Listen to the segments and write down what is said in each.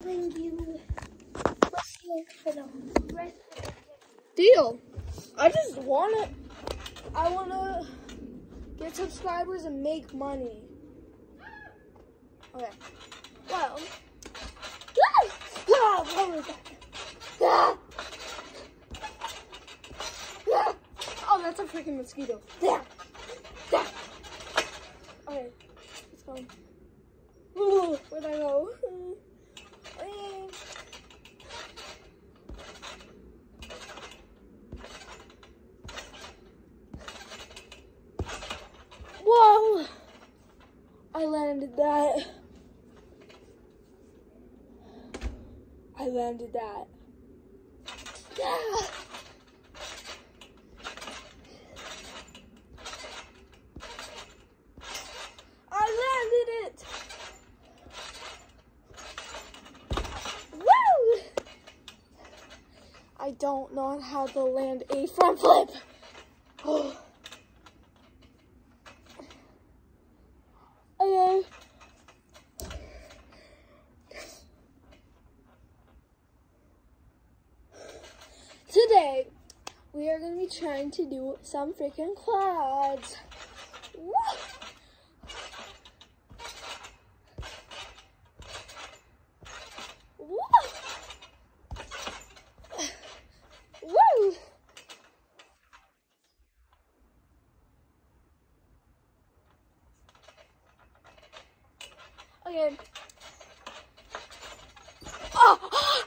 bring you. Deal. I just want to. I want to get subscribers and make money. Okay. Well. Oh, that's a freaking mosquito. Okay. Let's go. Where'd I go? Landed that. I landed that. Yeah. I landed it. Woo! I don't know how to land a front flip. Oh. Okay. Today, we are going to be trying to do some freaking quads. Woo! Woo! Woo! Okay. Oh!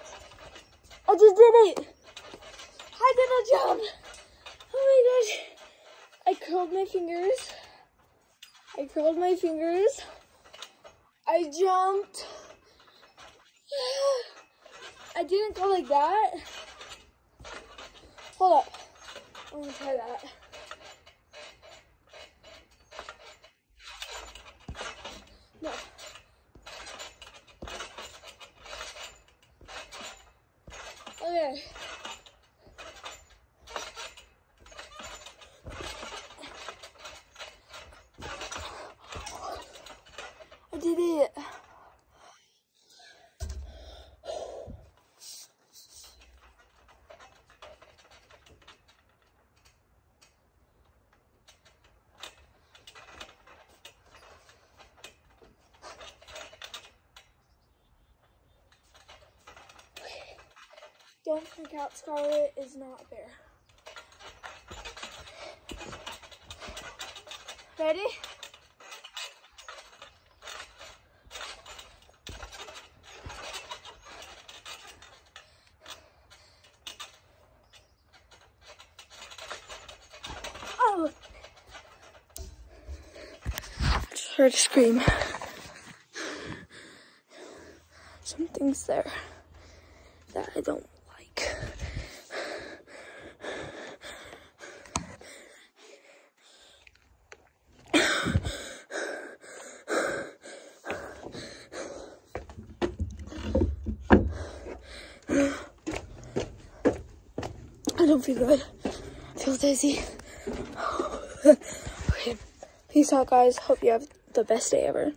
I just did it! Jump! Oh my gosh! I curled my fingers. I curled my fingers. I jumped. I didn't go like that. Hold up. I'm gonna try that. No. Okay. Did it. Don't freak out, Scarlet is not there. Ready? Oh! I just heard a scream. Something's there that I don't like. I don't feel good. I feel dizzy. okay. Peace out, guys. Hope you have the best day ever.